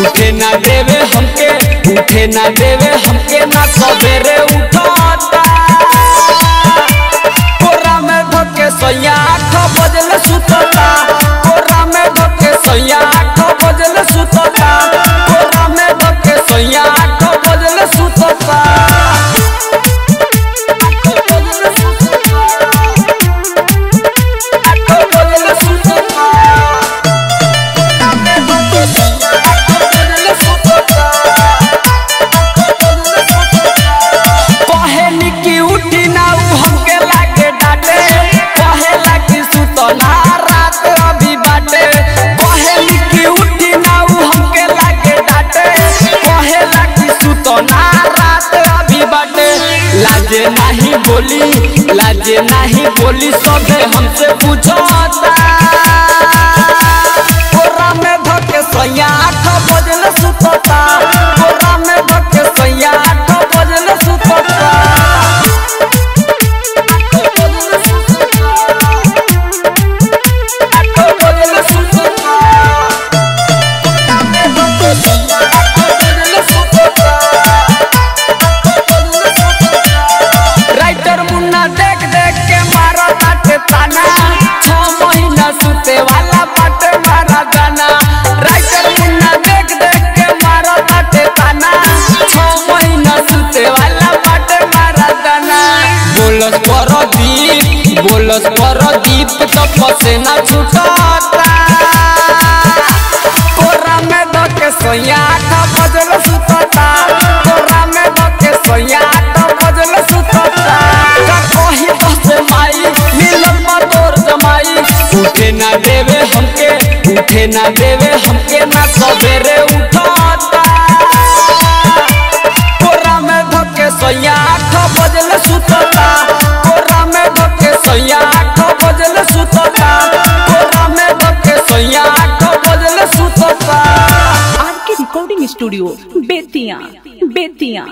उठे ना देवे हमके उठे ना देवे हमके ना सवेरे उठाता लाजे नहीं बोली, लाजे नहीं बोली सबे हमसे पूछता। में धके सैया आठ बजले सुतता। बोलस परदीप तो छुटता। में धके सोया बजल सुतता। में धके सोया बजल सुतता। का कही बस माई तोर जमाई। उठे ना देवे हमके, उठे ना देवे हमके ना सवेरे उठाता स्टूडियो बेतिया बेतिया।